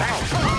Finish!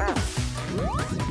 うん。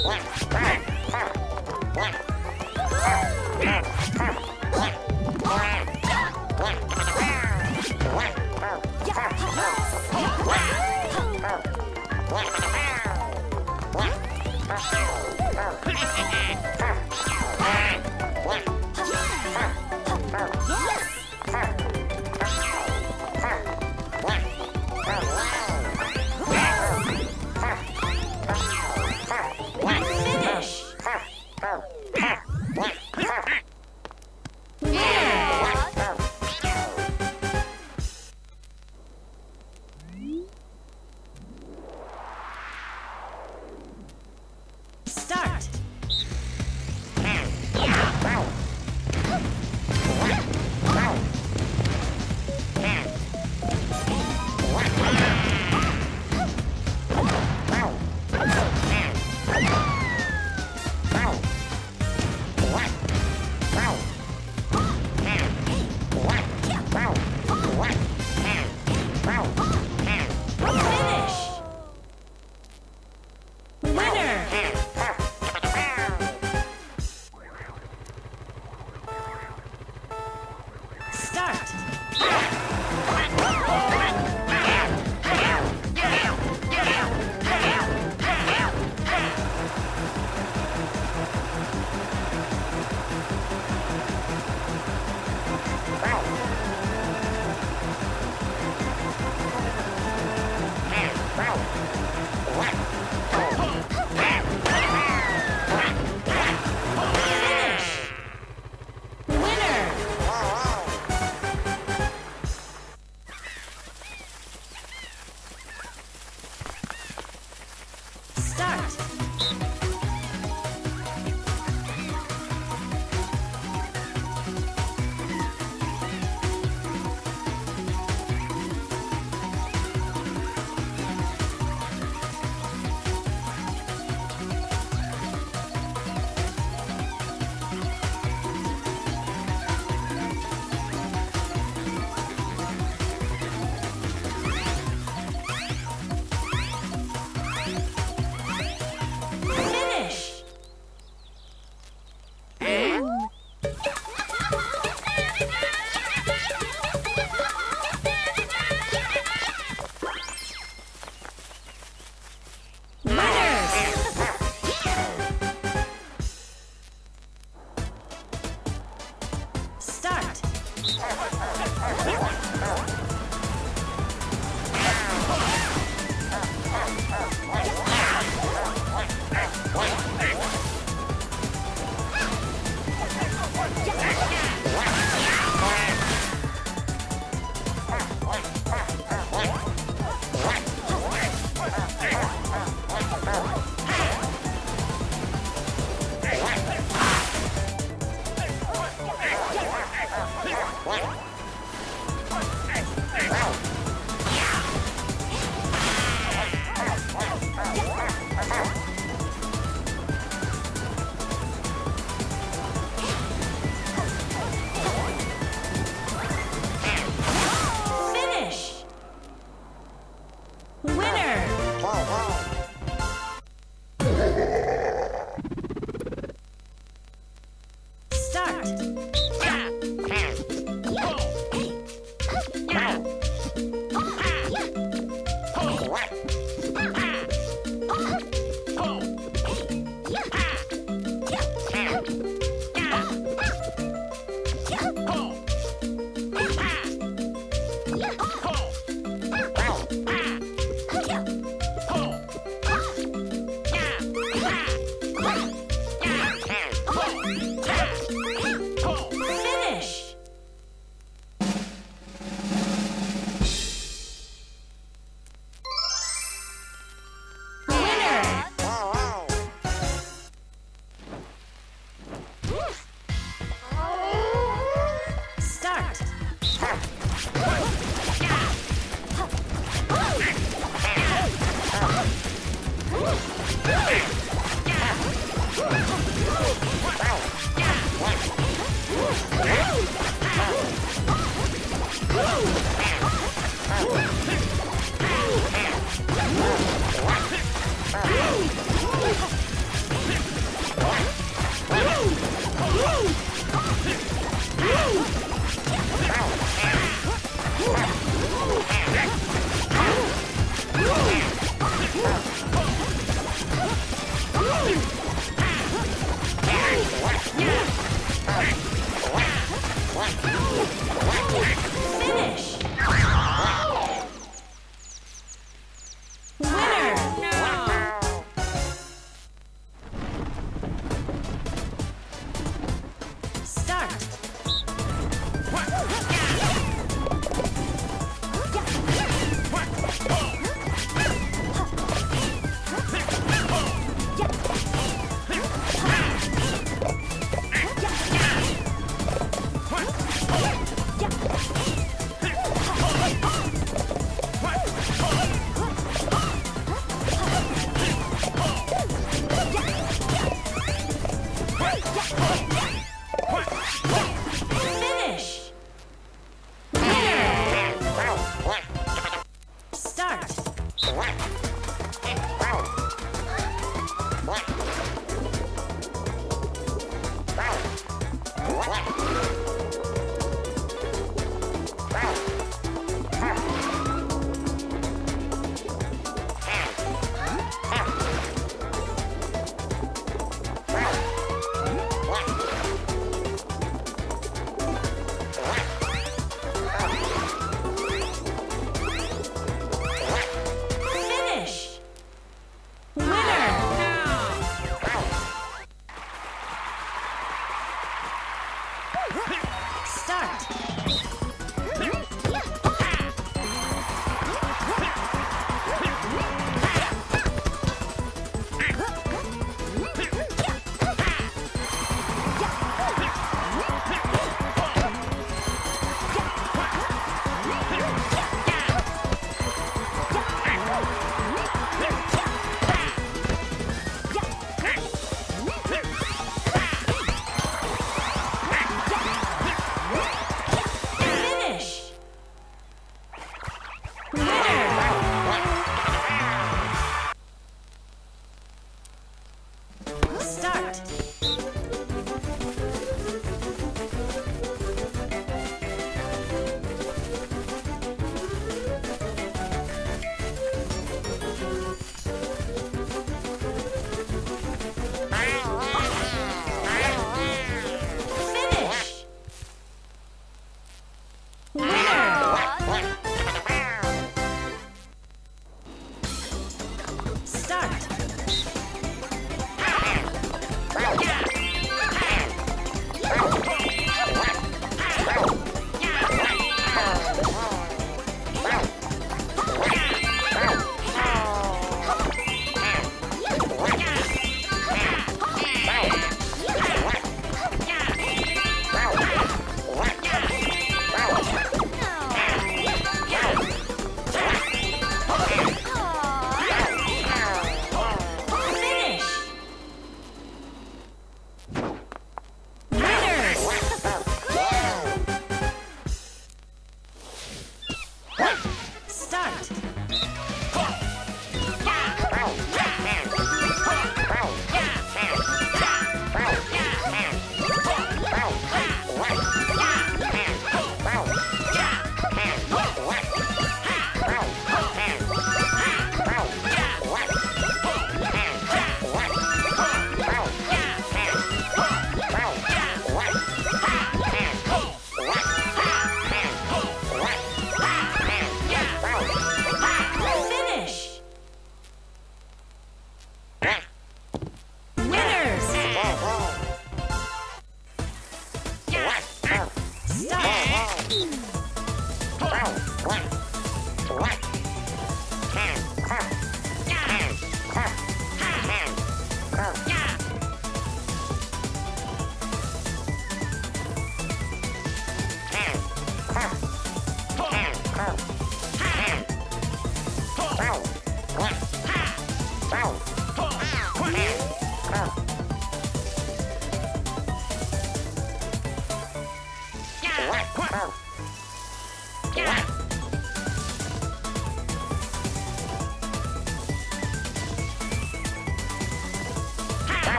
Start!